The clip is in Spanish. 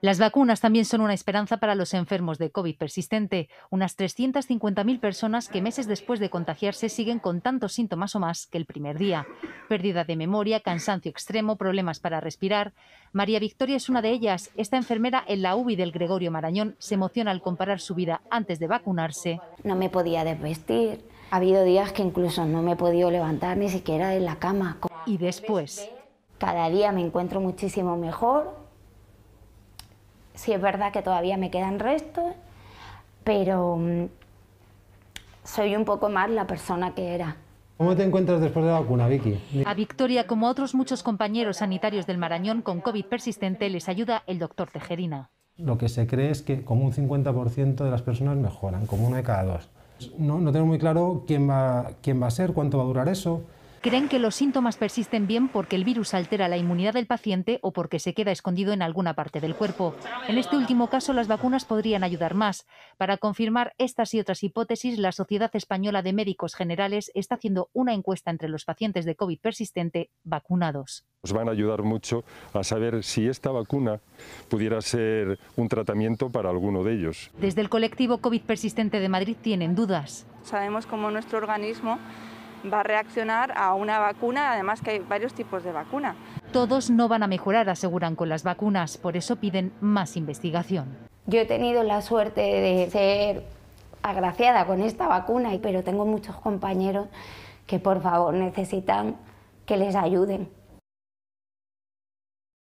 Las vacunas también son una esperanza para los enfermos de COVID persistente, unas 350.000 personas que meses después de contagiarse siguen con tantos síntomas o más que el primer día. Pérdida de memoria, cansancio extremo, problemas para respirar. María Victoria es una de ellas. Esta enfermera en la UBI del Gregorio Marañón se emociona al comparar su vida antes de vacunarse. No me podía desvestir. Ha habido días que incluso no me he podido levantar ni siquiera de la cama. Y después. Cada día me encuentro muchísimo mejor, Sí es verdad que todavía me quedan restos, pero mm, soy un poco más la persona que era. ¿Cómo te encuentras después de la vacuna, Vicky? A Victoria, como a otros muchos compañeros sanitarios del Marañón con COVID persistente, les ayuda el doctor Tejerina. Lo que se cree es que como un 50% de las personas mejoran, como uno de cada dos. No, no tengo muy claro quién va, quién va a ser, cuánto va a durar eso. Creen que los síntomas persisten bien porque el virus altera la inmunidad del paciente o porque se queda escondido en alguna parte del cuerpo. En este último caso, las vacunas podrían ayudar más. Para confirmar estas y otras hipótesis, la Sociedad Española de Médicos Generales está haciendo una encuesta entre los pacientes de COVID persistente vacunados. Nos van a ayudar mucho a saber si esta vacuna pudiera ser un tratamiento para alguno de ellos. Desde el colectivo COVID persistente de Madrid tienen dudas. Sabemos cómo nuestro organismo va a reaccionar a una vacuna, además que hay varios tipos de vacuna. Todos no van a mejorar, aseguran con las vacunas, por eso piden más investigación. Yo he tenido la suerte de ser agraciada con esta vacuna, pero tengo muchos compañeros que por favor necesitan que les ayuden.